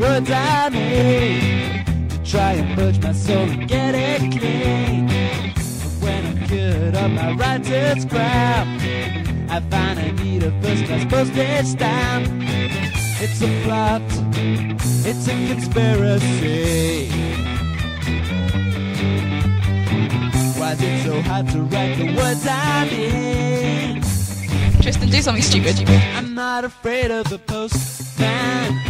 words I made to try and purge my soul and get it clean. But when I'm cured of my crap, I find I need a first class postage stamp. It's a plot, it's a conspiracy. Why is it so hard to write the words I mean? Tristan, do something stupid. I'm not afraid of the postman.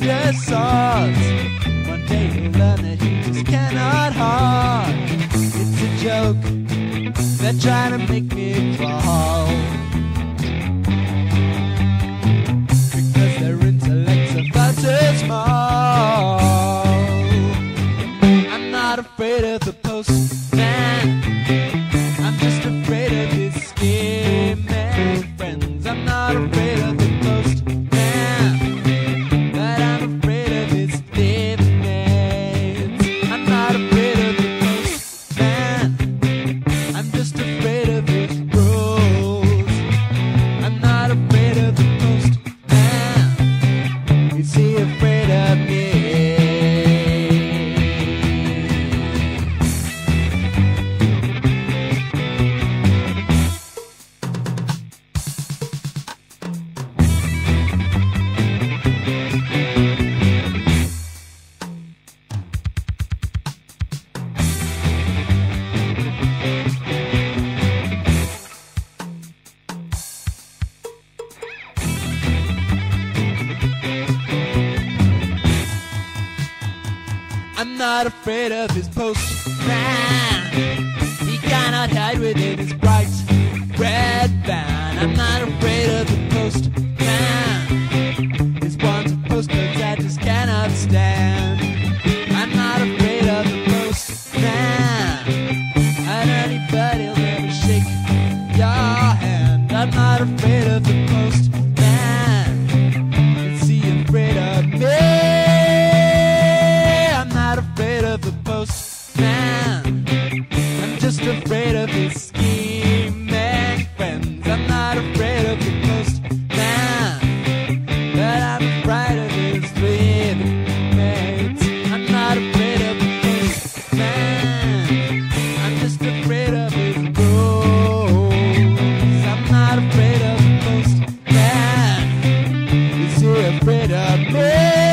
than the soldier's. One day you'll learn that you just cannot harm. It's a joke. They're trying to make me crawl. Because their intellects are far too small. I'm not afraid of the I'm not afraid of his postman. He cannot hide within his bright red van. I'm not afraid of the postman. His wands of postcards I just cannot stand. I'm not afraid of the postman. And anybody'll never shake your hand. I'm not afraid of the postman. I'm afraid of his scheming friends. I'm not afraid of the postman, but I'm afraid of his mates. I'm not afraid of the postman. I'm just afraid of his rules. I'm not afraid of the postman. Is he afraid of me?